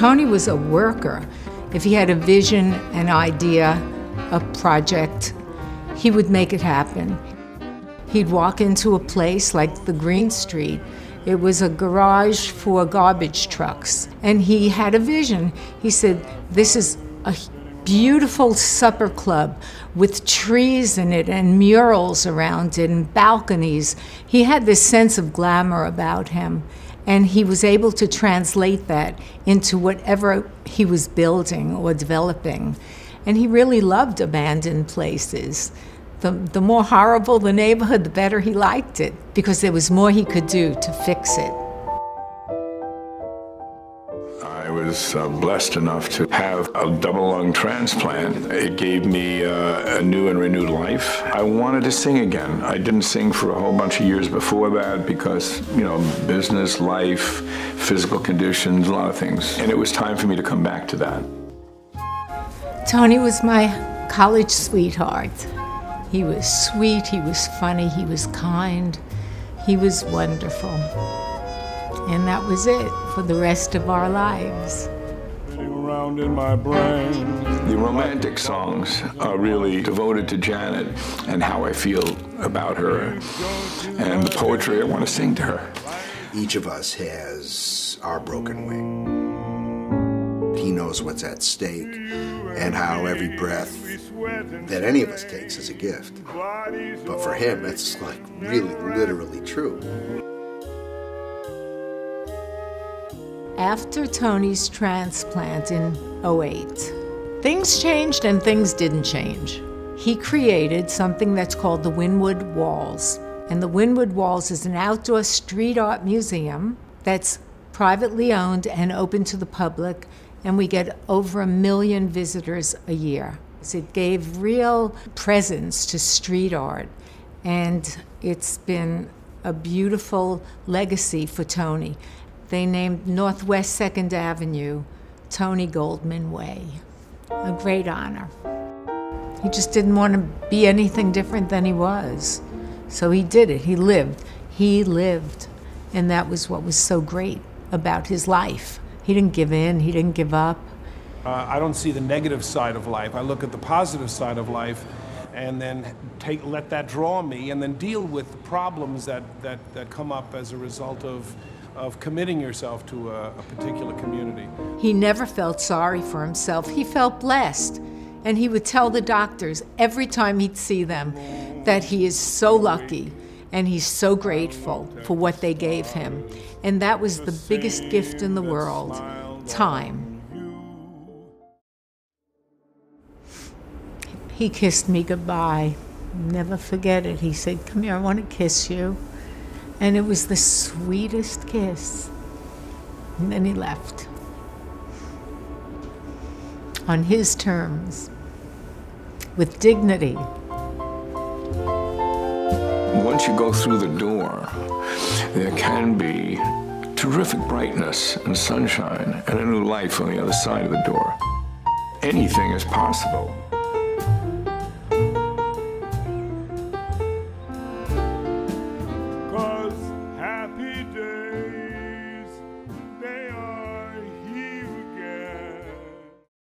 Tony was a worker. If he had a vision, an idea, a project, he would make it happen. He'd walk into a place like the Green Street. It was a garage for garbage trucks. And he had a vision. He said, This is a beautiful supper club with trees in it and murals around it and balconies. He had this sense of glamour about him. And he was able to translate that into whatever he was building or developing. And he really loved abandoned places the, the more horrible the neighborhood, the better he liked it because there was more he could do to fix it. I was uh, blessed enough to have a double lung transplant. It gave me uh, a new and renewed life. I wanted to sing again. I didn't sing for a whole bunch of years before that because, you know, business, life, physical conditions, a lot of things. And it was time for me to come back to that. Tony was my college sweetheart. He was sweet, he was funny, he was kind, he was wonderful. And that was it for the rest of our lives. The romantic songs are really devoted to Janet and how I feel about her and the poetry I want to sing to her. Each of us has our broken wing. He knows what's at stake and how every breath that any of us takes is a gift. But for him, it's like really literally true. After Tony's transplant in 08, things changed and things didn't change. He created something that's called the Wynwood Walls. And the Wynwood Walls is an outdoor street art museum that's privately owned and open to the public, and we get over a million visitors a year. It gave real presence to street art, and it's been a beautiful legacy for Tony. They named Northwest 2nd Avenue Tony Goldman Way. A great honor. He just didn't want to be anything different than he was. So he did it. He lived. He lived. And that was what was so great about his life. He didn't give in, he didn't give up. Uh, I don't see the negative side of life. I look at the positive side of life and then take, let that draw me and then deal with the problems that, that, that come up as a result of, of committing yourself to a, a particular community. He never felt sorry for himself. He felt blessed. And he would tell the doctors every time he'd see them that he is so lucky and he's so grateful for what they gave him. And that was the biggest gift in the world time. He kissed me goodbye. Never forget it. He said, Come here, I want to kiss you. And it was the sweetest kiss. And then he left. On his terms, with dignity. Once you go through the door, there can be terrific brightness and sunshine and a new life on the other side of the door. Anything is possible.